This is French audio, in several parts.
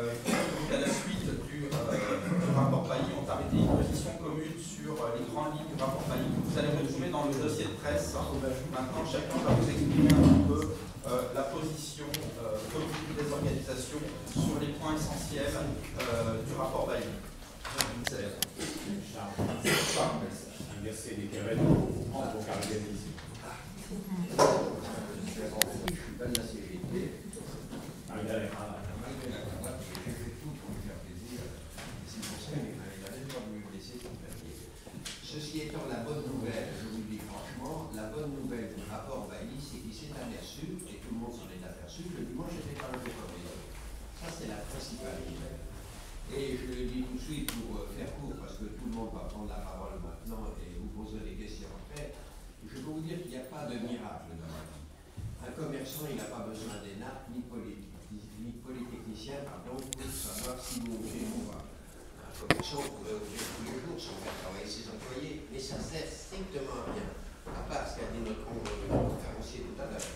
euh, qui, à la suite du, euh, rapport Bailly, ont arrêté une position commune sur euh, les grandes lignes du rapport Bailly que vous allez retrouver dans le dossier de presse. Maintenant, chacun va vous exprimer un petit peu la position commune des organisations sur les points essentiels du rapport Bailly. Inverser les querelles en ici. Je suis pas de la CGT. Ceci étant la bonne nouvelle, je vous dis franchement, la bonne nouvelle du rapport Bailly, c'est qu'il s'est aperçu, et tout le monde s'en est aperçu, le dimanche était pas levé comme les autres. Ça, c'est la principale nouvelle. Et je le dis tout de suite pour euh, faire court, parce que tout le monde va prendre la parole maintenant et vous poser des questions après. Je peux vous dire qu'il n'y a pas de miracle dans la vie. Un commerçant, il n'a pas besoin d'énarque ni, ni polytechnicien pardon, pour savoir si vous ouvrez ou pas commerçant pourrait ouvrir tous les jours sans faire travailler ses employés, mais ça sert strictement à rien, à part ce qu'a dit notre conférencier tout à l'heure.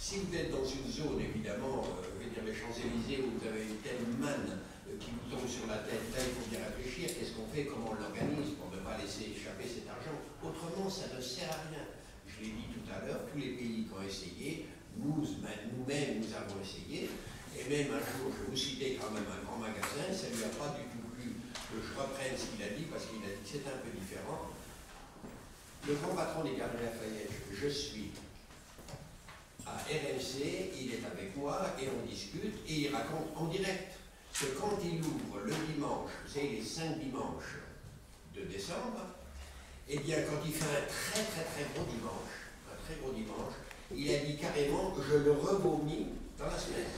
Si vous êtes dans une zone, évidemment, euh, je vais dire les Champs-Élysées, où vous avez une telle manne euh, qui vous tombe sur la tête, là il faut bien réfléchir, qu'est-ce qu'on fait, comment on l'organise pour ne pas laisser échapper cet argent. Autrement, ça ne sert à rien. Je l'ai dit tout à l'heure, tous les pays qui ont essayé, nous-mêmes, nous avons essayé, et même un jour, je vous citer quand même un grand magasin, ça ne lui a pas du tout que je reprenne ce qu'il a dit, parce qu'il a dit que c'est un peu différent. Le grand patron des Galeries Lafayette, je suis à RMC, il est avec moi et on discute et il raconte en direct que quand il ouvre le dimanche, savez, les cinq dimanches de décembre, eh bien, quand il fait un très très très gros dimanche, un très gros dimanche, il a dit carrément je le revomis dans la semaine.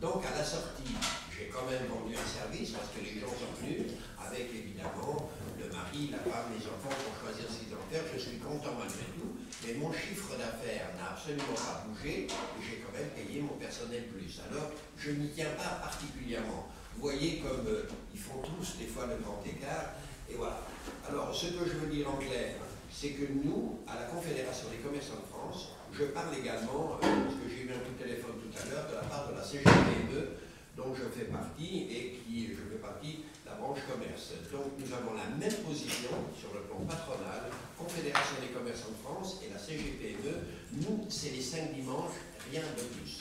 Donc, à la sortie, j'ai quand même vendu un service parce que les gens sont venus avec évidemment le mari, la femme, les enfants pour choisir ce qu'ils ont faire. Je suis content malgré tout, mais mon chiffre d'affaires n'a absolument pas bougé et j'ai quand même payé mon personnel plus. Alors, je n'y tiens pas particulièrement. Vous voyez comme euh, ils font tous des fois le grand écart. Et voilà. Alors, ce que je veux dire en clair, c'est que nous, à la Confédération des commerçants de France, je parle également, euh, que j'ai eu un coup de téléphone tout à l'heure, de la part de la CGPME, dont je fais partie et qui je fais partie la branche commerce. Donc nous avons la même position sur le plan patronal, Confédération des commerçants de France et la CGPME. Nous, c'est les cinq dimanches, rien de plus.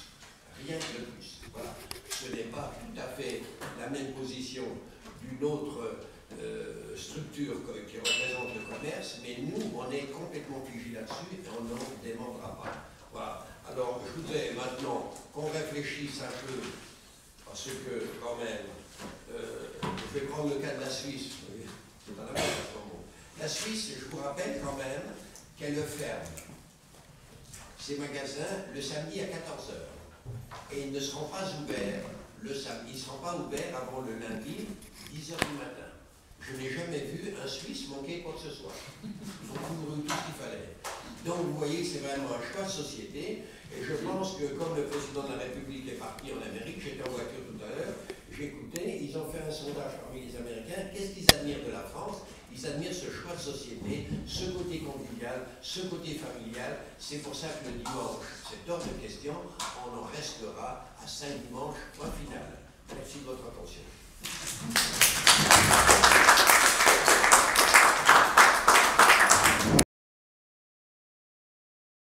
Rien de plus. Voilà. Ce n'est pas tout à fait la même position d'une autre euh, structure qui représente le commerce, mais nous, on est complètement figés là-dessus et on n'en demandera pas. Voilà. Alors, je voudrais maintenant qu'on réfléchisse un peu parce que quand même, euh, je vais prendre le cas de la Suisse. C'est la La Suisse, je vous rappelle quand même qu'elle ferme ses magasins le samedi à 14h. Et ils ne seront pas ouverts le samedi. Ils ne seront pas ouverts avant le lundi, 10h du matin. Je n'ai jamais vu un Suisse manquer quoi que ce soit. Ils ont couvert tout ce qu'il fallait. Donc vous voyez, c'est vraiment un choix de société. Et je pense que comme le président de la République est parti en Amérique, j'étais en voiture tout à l'heure, j'écoutais, ils ont fait un sondage parmi les Américains. Qu'est-ce qu'ils admirent de la France? Ils admirent ce choix de société, ce côté convivial, ce côté familial. C'est pour ça que le dimanche, c'est hors de question, on en restera à cinq dimanches, point final. Merci de votre attention.